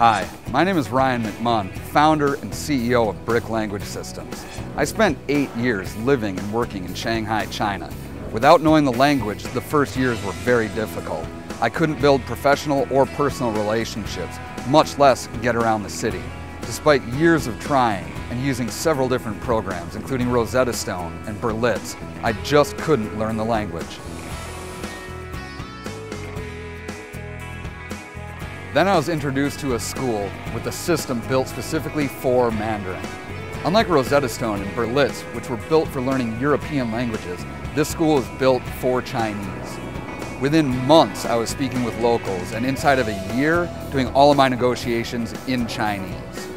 Hi, my name is Ryan McMunn, founder and CEO of BRIC Language Systems. I spent eight years living and working in Shanghai, China. Without knowing the language, the first years were very difficult. I couldn't build professional or personal relationships, much less get around the city. Despite years of trying and using several different programs, including Rosetta Stone and Berlitz, I just couldn't learn the language. Then I was introduced to a school with a system built specifically for Mandarin. Unlike Rosetta Stone and Berlitz, which were built for learning European languages, this school is built for Chinese. Within months, I was speaking with locals, and inside of a year, doing all of my negotiations in Chinese.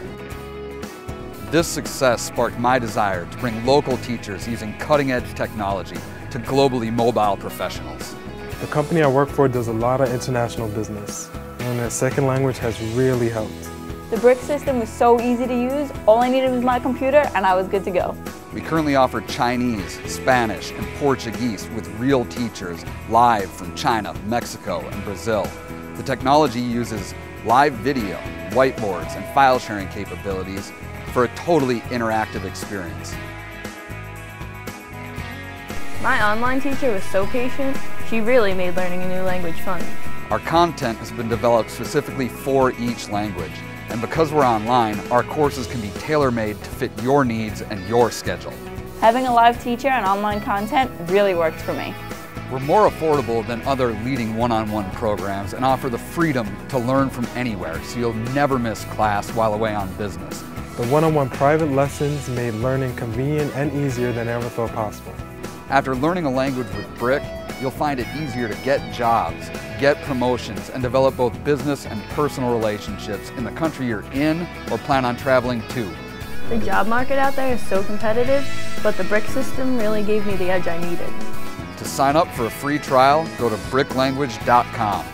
This success sparked my desire to bring local teachers using cutting edge technology to globally mobile professionals. The company I work for does a lot of international business, and that second language has really helped. The BRIC system was so easy to use, all I needed was my computer and I was good to go. We currently offer Chinese, Spanish, and Portuguese with real teachers live from China, Mexico, and Brazil. The technology uses live video, whiteboards, and file sharing capabilities for a totally interactive experience. My online teacher was so patient, she really made learning a new language fun. Our content has been developed specifically for each language, and because we're online, our courses can be tailor-made to fit your needs and your schedule. Having a live teacher and online content really worked for me. We're more affordable than other leading one-on-one -on -one programs and offer the freedom to learn from anywhere so you'll never miss class while away on business. The one-on-one -on -one private lessons made learning convenient and easier than ever thought possible. After learning a language with BRIC, you'll find it easier to get jobs, get promotions, and develop both business and personal relationships in the country you're in or plan on traveling to. The job market out there is so competitive, but the BRIC system really gave me the edge I needed. To sign up for a free trial, go to briclanguage.com.